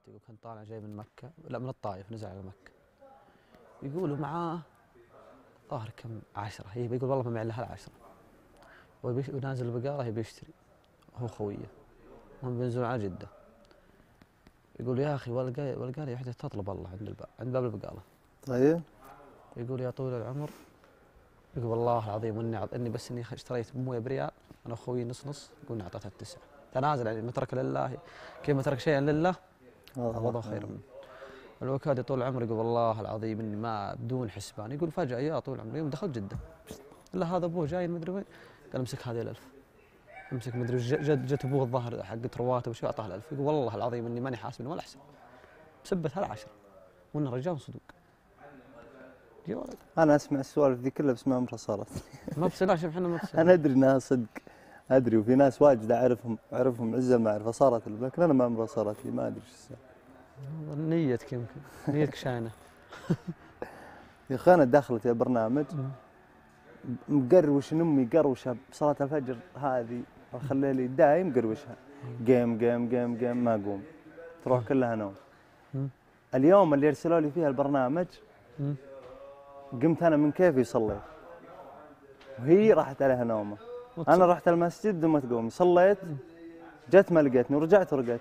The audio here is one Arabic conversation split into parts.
خالتي يقول كان طالع جاي من مكة. لا من الطائف نزل على مكة. يقولوا معاه ظاهر كم؟ عشرة. هي بيقول والله ما معي إلا هالعشرة. ونازل البقالة يبي يشتري هو خويه هم بينزلون على جدة. يقول يا أخي والقى واحدة تطلب الله عند الباب عند باب البقالة. طيب. يقول يا طويل العمر يقول والله العظيم إني إني بس إني اشتريت بمويه بريال أنا وأخوي نص نص يقول اعطيتها التسعة. تنازل يعني من ترك لله كيف ما ترك شيئا لله الله خير. منه الوكاد طول العمر يقول والله العظيم إني ما بدون حسبان. يقول فجأة يا طول العمر يوم دخلت جدة. إلا هذا أبوه جاي مدري وين. قال امسك هذه الألف. امسك مدري جت جت أبوه الظهر حقت رواتب وشو أعطاه الألف. يقول والله العظيم إني ماني حاسب ولا حسب بسبت هالعشرة. وانه رجال صدوق. يا ولد أنا أسمع السوالف ذي كلها بس ما عمرها صارت. ما شوف إحنا ما أنا أدري إنها صدق. أدري وفي ناس واجد أعرفهم أعرفهم عز المعرفه صارت لكن أنا ما عمرها صارت لي ما أدري إيش السالفة. نيتك يمكن نيتك شاينة. يا أخي أنا دخلت يا برنامج مقروش أمي قروشة بصلاة الفجر هذه أخلي لي دايم قروشها. جيم جيم جيم جيم ما أقوم. تروح كلها نوم. اليوم اللي ارسلوا لي فيها البرنامج. قمت أنا من كيفي صليت وهي راحت عليها نومة. أنا رحت المسجد بدون ما تقومي صليت جت ما لقيتني ورجعت ورقدت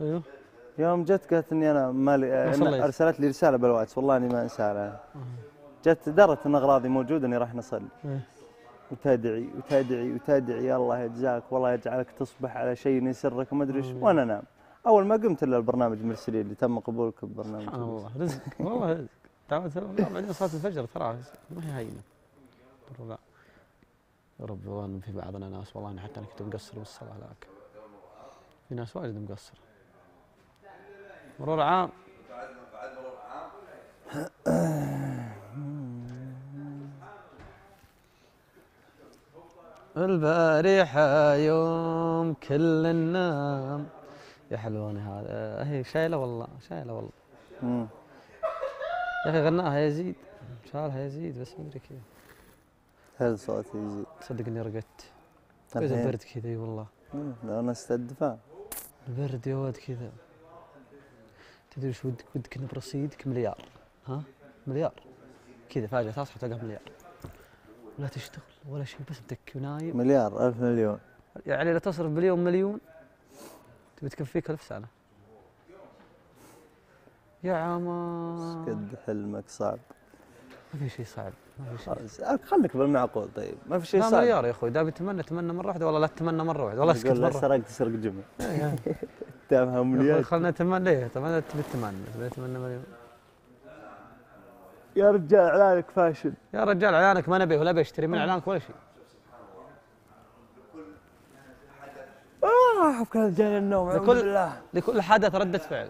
أيوه. يوم جت قالت إني أنا ما. أرسلت لي رسالة بالواتس. والله إني ما انسى عليها جت درت إن أغراضي موجودة إني راح نصلي. إيه. وتدعي وتدعي وتدعي. يا الله يجزاك والله يجعلك تصبح على شيء يسرك. وما أدري إيش. وأنا انام أول ما قمت إلا البرنامج مرسلين لي. تم قبولك ببرنامج. سبحان الله. رزق. والله رزق. تعود بعدين صلاة الفجر ترى ما هي هينة. رب والله في بعضنا ناس والله أنا حتى أنا كنت مقصر بالصلاة لكن في ناس واجد مقصر. مرور عام. البارحة يوم كل النام. يا حلواني هذا. هي شايلة والله شايلة والله. يا أخي غناها يزيد. شالها يزيد بس ما أدري كيف. هل صوتي يزيد تصدق إني رقدت إذا الحين؟ برد كذا إي والله. لا أنا استدفع البرد يا ولد كذا. تدري وش ودك ودك إنه برصيدك؟ مليار. ها؟ مليار. كذا فجأة تصحى تلقى مليار. ولا تشتغل ولا شيء بس متكي ونايم مليار ألف مليون. يعني لا تصرف باليوم مليون. تبي تكفيك ألف سنة. يا عمى قد حلمك صعب. ما في شيء صعب ما في شيء خلاص، خليك بالمعقول طيب. ما في شيء لا صعب. مليار يا أخوي دام يتمنى تمنى مرة واحدة والله لا تتمنى مرة واحدة والله أسكت لا مرة. سرقت سرق تفهم أخوي مليار خلنا نتمنى ليه تمنى تبي تتمنى تبي تتمنى مليون يا رجال إعلانك فاشل. يا رجال إعلانك ما نبي ولا بشتري من إعلانك ولا شيء. آه كان جاي النوم لكل- لكل حدث ردة فعل.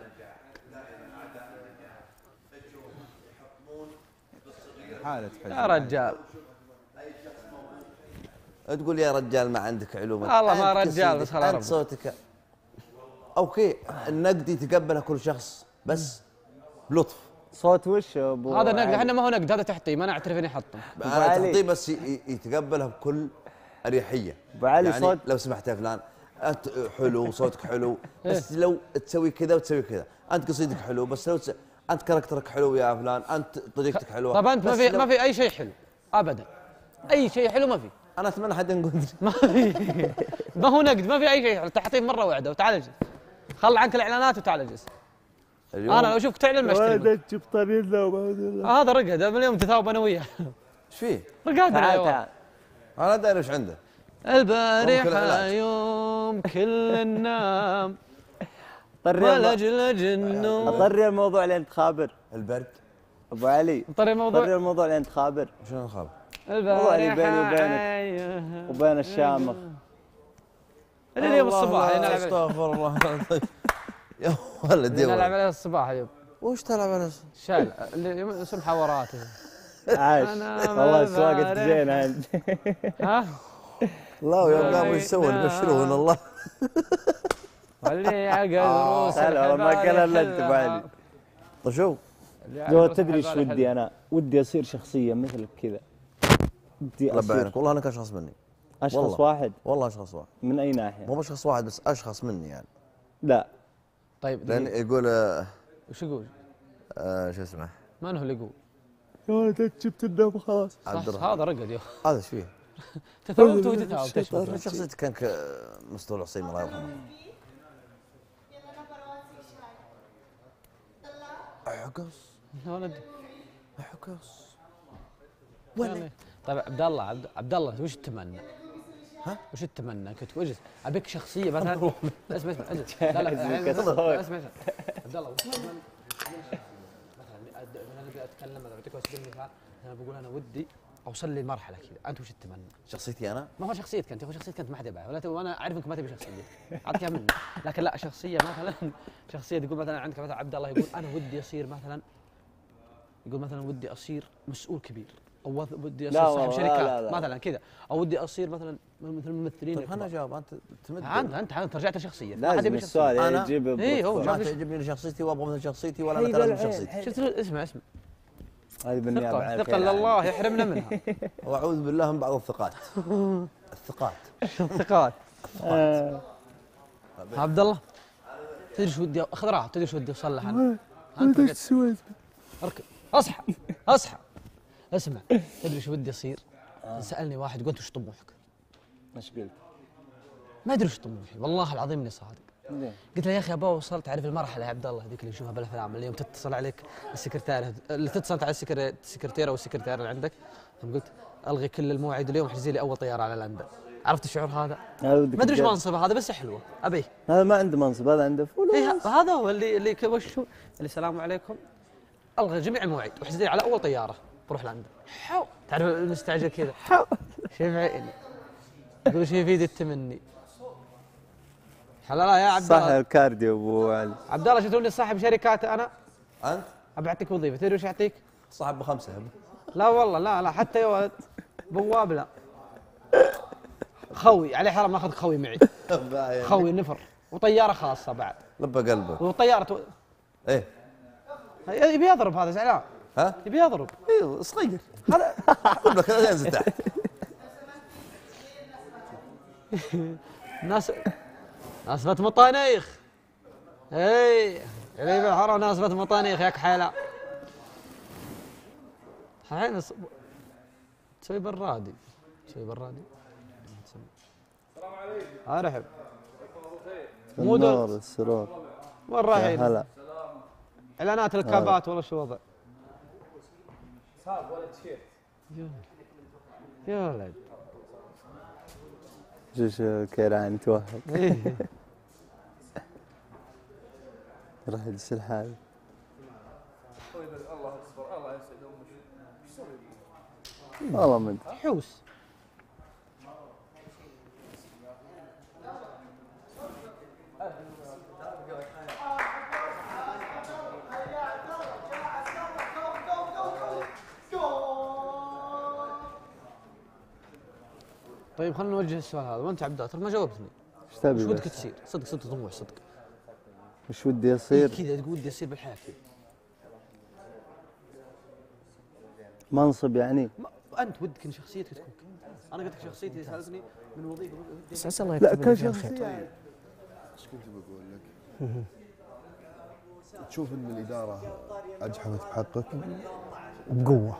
حالة حزن. يا رجال. تقول يا رجال ما عندك علوم. والله ما رجال، بس خلاص. انت. صوتك. أوكي النقد يتقبله كل شخص بس بلطف صوت وش يا أبو هذا نقد؟ إحنا ما هو نقد هذا تحتي ما نعترف إني حطه أنا. تعطيه بس ي- ي- يتقبلها بكل أريحية. علي يعني صوت- لو سمحت يا فلان أنت حلو صوتك حلو بس لو تسوي كذا وتسوي كذا. أنت قصيدك حلو بس لو تس... أنت كاركترك حلو يا فلان أنت طريقتك حلوة. طب انت ما في ما في أي شيء حلو ابدا. أي شيء حلو ما في. أنا أتمنى حد يقول ما في. ما هو نقد ما في أي شيء حلو. تعطيه مرة واحدة وتعال اجلس. خل عنك الإعلانات وتعال اجلس. أنا لو اشوفك تعلن ما أشتري. تجيب آه، هذا رقد. من اليوم تثاوب أنا وياه. إيش فيه؟ رقاد تعال تعال. أنا داري إيش عنده؟ العلاج. يوم كل النام. طري جنو أطري الموضوع لين تخابر. البرد. أبو علي طري طري الموضوع الموضوع لين تخابر. شلون خاب؟ موضوع اللي بيني وبينك. أيها. وبين الشامخ. اللي اليوم الصباح اللي. أستغفر الله يا ولد اللي يا نلعب ولد. عليه الصباح اليوم. وش تلعب على شال اللي اسم حواراته عاش والله سواقتك بالبارح. زينه عندي. ها؟ لا يوم قاموا يسوون يبشرون الله واللي عقل روس هلا والله قال إلا أنت. علي طيب شو؟ اللي عقل لو تدري إيش ودي. أنا؟ ودي أصير شخصية مثلك كذا. ودي أصير. بعينك والله انك اشخص مني. اشخص والله. واحد؟ والله اشخص واحد. من أي ناحية؟ مو بشخص واحد بس اشخص مني يعني. لا. طيب لأن. يقول آه، وش يقول؟ آه، شو اسمه؟ من هو اللي يقول؟ يا ولد جبت النوم خلاص. هذا رقد يا. هذا إيش فيه؟ تتعب تشوف من شخصيتك كان ك- مستول عصيم الله يرحمه؟ عقص يا ولد عقص يعني طيب عبد الله عبد, عبد الله وش تتمنى؟ ها؟ وش تتمنى؟ كنت وجد أبيك شخصية مثلا اسمع اسمع أجل لا لا اسمك الصوت. اسمع اسمع عبد الله وش تتمنى؟ مثلا أتكلم مثلا بعطيك على سبيل المثال أنا بقول أنا ودي أوصل لي مرحلة كذا. أنت وش تتمنى؟ شخصيتي أنا؟ ما هو شخصيتك أنت هو شخصيتك أنت ما حد يبيها ولا وأنا أعرف أنك ما تبي شخصية. اعطيها مني. لكن لا شخصية مثلا شخصية تقول مثلا عندك مثلا عبد الله يقول أنا ودي أصير مثلا يقول مثلا ودي أصير مسؤول كبير. أو ودي أصير صاحب شركات. لا، لا. مثلا كذا. أو ودي أصير مثلا مثل الممثلين طيب أنا. جاوب أنت تمد. أنت أنت انت رجعت شخصيه ما حد لازم يبي السؤال يجيب إيه، هو. ما؟ تعجبني شخصيتي وأبغى مثل شخصيتي ولا من العين، شخصيتي. شفت اسمع اسمع. هذه بالنيابة عن ثقة ثقه الكلام. لله يحرمنا منها وأعوذ بالله من بعض الثقات الثقات ثقات آه. عبد الله تدري شو ودي خذ راحة تدري شو ودي اوصل له أنا أنت رقدت. سويت أركب أصحى أصحى اسمع تدري شو ودي أصير؟ سألني واحد قلت وش طموحك؟ إيش قلت؟ ما أدري وش طموحي والله العظيم إني صادق؟ قلت له يا أخي ابا وصلت تعرف المرحلة يا عبد الله هذيك اللي نشوفها بالافلام اللي يوم تتصل عليك السكرتيره اللي تتصل على السكر- السكرتيره أو السكرتيره اللي عندك. ثم قلت ألغي كل المواعيد اليوم احجزي لي أول طيارة على لندن. عرفت الشعور هذا؟ ما أدري إيش منصبه هذا بس حلوة. ابيه هذا ما عنده منصب هذا عنده فلوس. اي ه- هذا هو اللي اللي وش هو؟ اللي السلام عليكم. ألغي جميع المواعيد واحجزي على أول طيارة بروح لندن. حو. تعرف المستعجل كذا؟ حو. شيء بعيني يقول شيء في يد التمني حلا يا عبد صح الله الكارديو أبو علي. عبد الله شو لي صاحب شركات أنا؟ أنت؟ أبي أعطيك وظيفة تدري وش أعطيك؟ صاحب بخمسة. لا والله لا لا حتى يا ولد. بواب لا. خوي عليه حرام اخذ خوي معي. خوي نفر وطيارة خاصة بعد. لبى قلبك وطيارة تو... إيه. يبي يضرب هذا زعلان. ها؟ يبي يضرب. أيوه صغير. هذا أقول لك هذا ينزل تحت. ناس ناسبة مطانيخ. إي اللي بالحرم ناسبة مطانيخ ياك حيلا الحين ص- تسوي برادي. تسوي برادي. السلام عليكم. أرحب. النور السرور. وين رايحين؟ هلا. إعلانات الكابات ولا شو وضع؟ صاب ولا تيشيرت يا ولد. جيش كيران توهق. إيه. راح يدس الحال والله ما أدري حوس طيب خلينا نوجه السؤال هذا وأنت عبد الله ما جاوبتني إيش ودك؟ تصير؟ صدق صدق طموح صدق وش ودي إيه يصير؟ كذا تقول ودي اصير بالحياة كذا منصب يعني؟ أنت ودك إن شخصيتك تكون. أنا قلت لك شخصيتي سالتني من وظيفة. بس عسى الله لا كان شخصية. إيش كنت بقول لك؟ تشوف إن الإدارة أجحفت بحقك؟ بقوة.